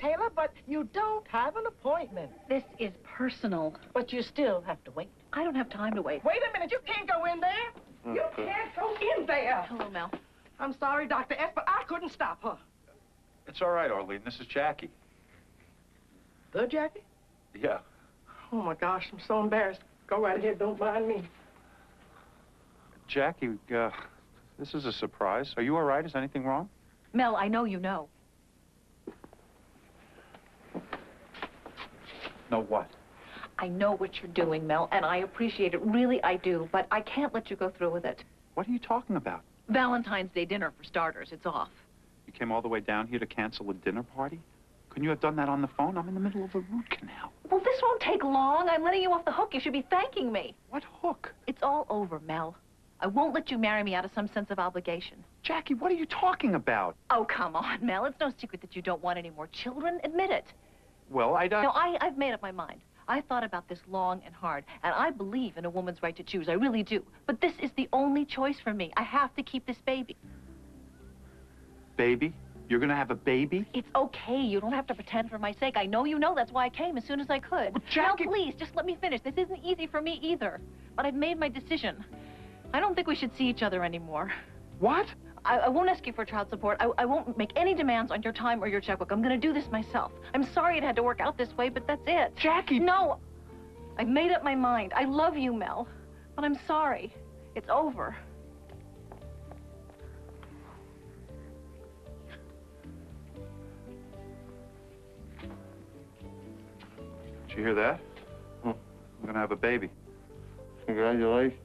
Taylor, but you don't have an appointment. This is personal. But you still have to wait. I don't have time to wait. Wait a minute, you can't go in there. You can't go in there. Hello, Mel. I'm sorry, Dr. S, but I couldn't stop her. It's all right, Arlene. This is Jackie. The Jackie? Yeah. Oh, my gosh, I'm so embarrassed. Go right ahead, don't mind me. Jackie, uh, this is a surprise. Are you all right? Is anything wrong? Mel, I know you know. No, what? I know what you're doing, Mel, and I appreciate it. Really, I do. But I can't let you go through with it. What are you talking about? Valentine's Day dinner, for starters. It's off. You came all the way down here to cancel a dinner party? Couldn't you have done that on the phone? I'm in the middle of a root canal. Well, this won't take long. I'm letting you off the hook. You should be thanking me. What hook? It's all over, Mel. I won't let you marry me out of some sense of obligation. Jackie, what are you talking about? Oh, come on, Mel. It's no secret that you don't want any more children. Admit it. Well, I don't... No, I, I've made up my mind. I thought about this long and hard, and I believe in a woman's right to choose. I really do. But this is the only choice for me. I have to keep this baby. Baby? You're gonna have a baby? It's okay. You don't have to pretend for my sake. I know you know. That's why I came as soon as I could. But Jackie- Now, please, just let me finish. This isn't easy for me either. But I've made my decision. I don't think we should see each other anymore. What? I, I won't ask you for child support. I, I won't make any demands on your time or your checkbook. I'm going to do this myself. I'm sorry it had to work out this way, but that's it. Jackie! No. I've made up my mind. I love you, Mel. But I'm sorry. It's over. Did you hear that? Hmm. I'm gonna have a baby. Congratulations.